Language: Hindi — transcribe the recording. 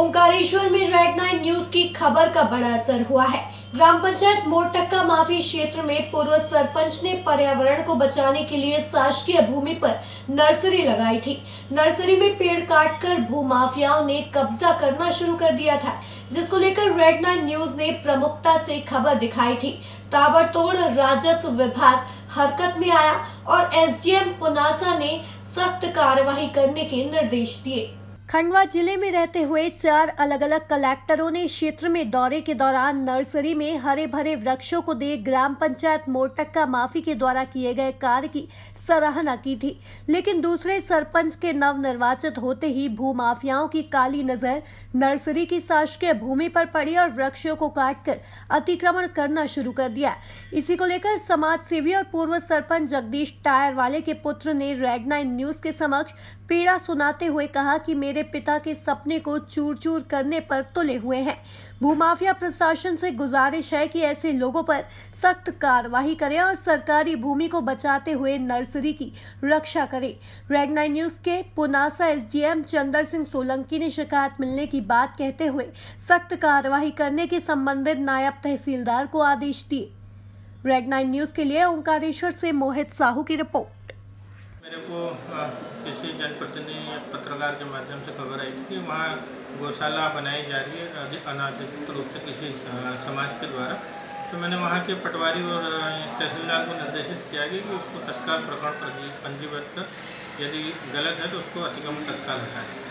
ओंकारेश्वर में रेड नाइन न्यूज़ की खबर का बड़ा असर हुआ है। ग्राम पंचायत मोरटक्का माफ़ी क्षेत्र में पूर्व सरपंच ने पर्यावरण को बचाने के लिए शासकीय भूमि पर नर्सरी लगाई थी। नर्सरी में पेड़ काटकर भू माफियाओं ने कब्जा करना शुरू कर दिया था, जिसको लेकर रेड नाइन न्यूज़ ने प्रमुखता से खबर दिखाई थी। ताबड़तोड़ राजस्व विभाग हरकत में आया और एसडीएम पुनासा ने सख्त कार्यवाही करने के निर्देश दिए। खंडवा ज़िले में रहते हुए चार अलग अलग कलेक्टरों ने क्षेत्र में दौरे के दौरान नर्सरी में हरे भरे वृक्षों को देख ग्राम पंचायत मोरटक्का माफ़ी के द्वारा किए गए कार्य की सराहना की थी। लेकिन दूसरे सरपंच के नव निर्वाचित होते ही भूमाफियाओं की काली नज़र नर्सरी की शासकीय भूमि पर पड़ी और वृक्षों को काटकर अतिक्रमण करना शुरू कर दिया। इसी को लेकर समाज सेवी और पूर्व सरपंच जगदीश टायर वाले के पुत्र ने रेड नाइन न्यूज़ के समक्ष पीड़ा सुनाते हुए कहा कि मेरे पिता के सपने को चूर चूर करने पर तुले हुए हैं। भूमाफिया प्रशासन से गुजारिश है कि ऐसे लोगों पर सख्त कार्रवाई करें और सरकारी भूमि को बचाते हुए नर्सरी की रक्षा करें। नाइन न्यूज़ के पुनासा एसडीएम चंद्र सिंह सोलंकी ने शिकायत मिलने की बात कहते हुए सख्त कार्रवाई करने के संबंधित नायब तहसीलदार को आदेश दिए। रेड नाइन न्यूज़ के लिए ओंकारेश्वर से मोहित साहू की रिपोर्ट। मेरे को किसी जनप्रतिनिधि या पत्रकार के माध्यम से खबर आई थी कि वहाँ गौशाला बनाई जा रही है अनाधिकृत रूप से किसी समाज के द्वारा। तो मैंने वहाँ के पटवारी और तहसीलदार को निर्देशित किया गया कि उसको तत्काल प्रकरण पंजीबद्ध कर। यदि गलत है तो उसको अतिक्रमण तत्काल हटाएँ।